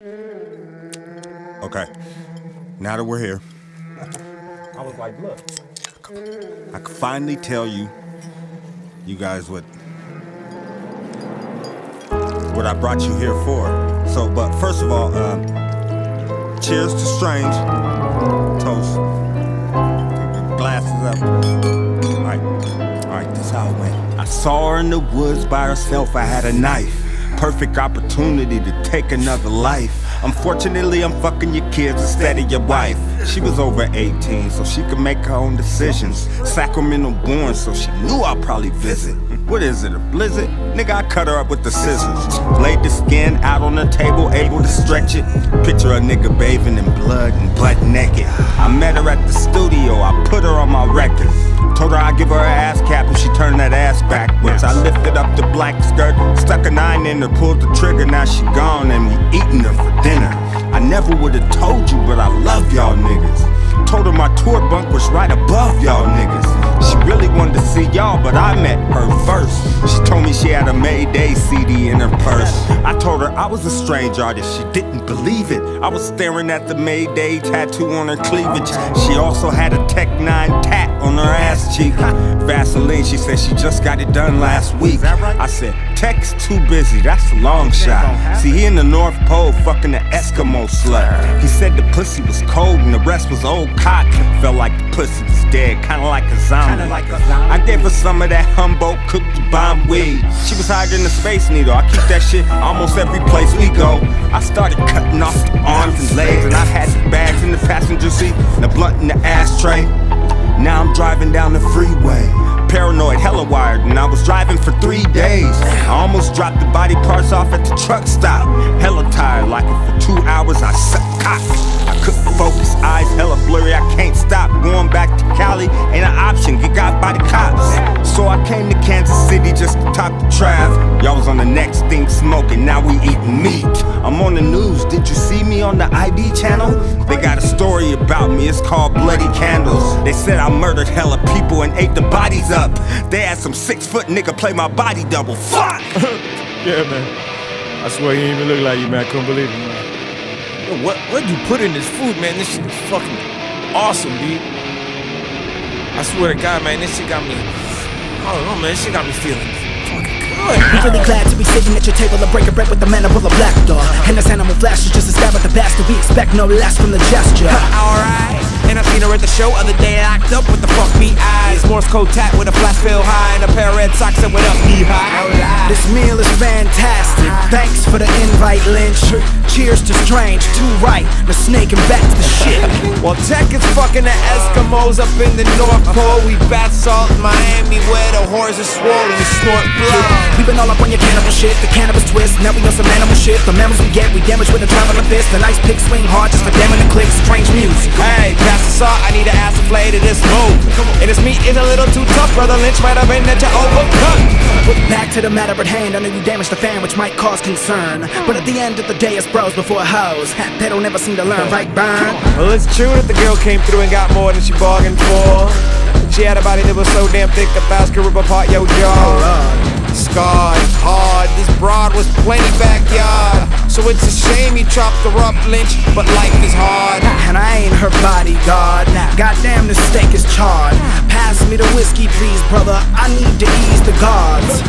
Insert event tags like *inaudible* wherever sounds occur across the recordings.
Okay. Now that we're here, I was like, look. I can finally tell you, you guys, what what I brought you here for. So, but first of all, um, cheers to Strange. Toast. Glasses up. All right, all right. This how it went. I saw her in the woods by herself. I had a knife. Perfect opportunity to take another life. Unfortunately, I'm fucking your kids instead of your wife. She was over 18, so she could make her own decisions. Sacramento born, so she knew I'd probably visit. What is it, a blizzard? Nigga, I cut her up with the scissors. Laid the skin out on the table, able to stretch it. Picture a nigga bathing in blood and butt naked. I met her at the studio, I put her on my record. Told her I'd give her a ass cap if she turned up the black skirt, stuck a nine in her, pulled the trigger, now she gone and we eating her for dinner. I never would've told you, but I love y'all niggas. Told her my tour bunk was right y'all, but I met her first. She told me she had a Mayday CD in her purse. I told her I was a strange artist, she didn't believe it. I was staring at the Mayday tattoo on her cleavage. She also had a Tech N9ne tat on her ass cheek. Vaseline, she said she just got it done last week. I said, Tech's too busy, that's a long shot. See, he in the North Pole fucking the Eskimo slut. He said the pussy was cold and the rest was old cock. Felt like the pussy was dead, kinda like a zombie. I gave her some of that Humboldt cookie bomb weed. She was higher than the Space Needle. I keep that shit almost every place we go. I started cutting off the arms and legs, and I had the bags in the passenger seat and a blunt in the ashtray. Now I'm driving down the freeway. Hella wired, and I was driving for three days. I almost dropped the body parts off at the truck stop. Hella tired, like for two hours I sucked cock. I couldn't focus, eyes hella blurry, I can't stop. Going back to Cali ain't an option, get got by the cops. So I came to Kansas City just to top the trav. Y'all was on the next thing smoking, now we eating meat. I'm on the news, did you see me on the ID channel? They got a story about me, it's called Bloody Candles. They said I murdered hella people and ate the bodies up. They had some six foot nigga play my body double. Fuck! *laughs* Yeah, man. I swear he didn't even look like you, man. I couldn't believe it, man. Yo, what what you put in this food, man? This shit is fucking awesome, dude. I swear to God, man, this shit got me. I don't know, man. This shit got me feeling good. I'm really glad to be sitting at your table to break a bread with the mandible of black dog. And this animal flash is just a stab at the bastard. We expect no less from the gesture. *laughs* Alright. And I seen her at the show other day locked up with the fuck me eyes. Morse code tap with a flash fill high and a pair of red socks that went up knee high. This meal is fantastic. Thanks for the invite, Lynch. Cheers to strange, too right. The snake and back to the shit. Well, Tech is fucking the Eskimos up in the North Pole. We bat salt Miami whores are swollen. We snort blood. We've been all up on your cannibal shit, the cannabis twist. Now we on some animal shit. The mammals we get, we damage with a traveling fist. The nice pick swing hard just for damning the click. Strange music. Hey, pass the salt. I need to ass a play to this move. And this meat is a little too tough, Brotha Lynch. Might have been that you overcooked. Back to the matter at hand. I know you damaged the fan, which might cause concern. But at the end of the day, it's bros before hoes. They don't ever seem to learn, right, Burn? Well, it's true that the girl came through and got more than she bargained for. She had a body that was so damn thick, the thighs could rip apart your jaw. Scarred, hard, this broad was plenty backyard. So it's a shame he chopped her up, Lynch, but life is hard. And I ain't her bodyguard. Goddamn, the steak is charred. Pass me the whiskey, please, brother. I need to ease the guards.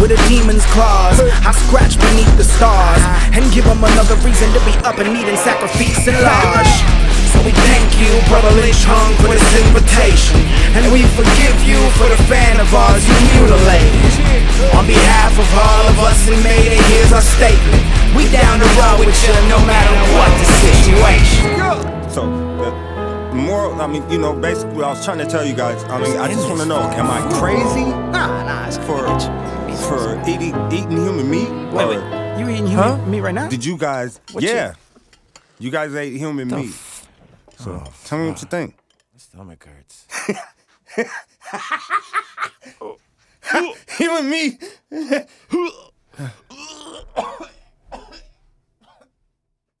With a demon's claws, I scratch beneath the stars and give them another reason to be up and eating sacrifice and large. So we thank you, Brotha Lynch Hung, for this invitation, and we forgive you for the fan of ours you mutilated. On behalf of all of us in Mayday, here's our statement: We down to roll with you, no matter what the situation. So, the moral, I mean, you know, basically, I was trying to tell you guys, I mean, I just want to know, am I crazy Nah, nah, it's for for eating eating human meat? Wait, wait. You eating human Huh? meat right now? Did you guys? What yeah, you guys ate human meat. So, oh, tell me what you think. My stomach hurts. *laughs* *laughs* Human meat. *laughs*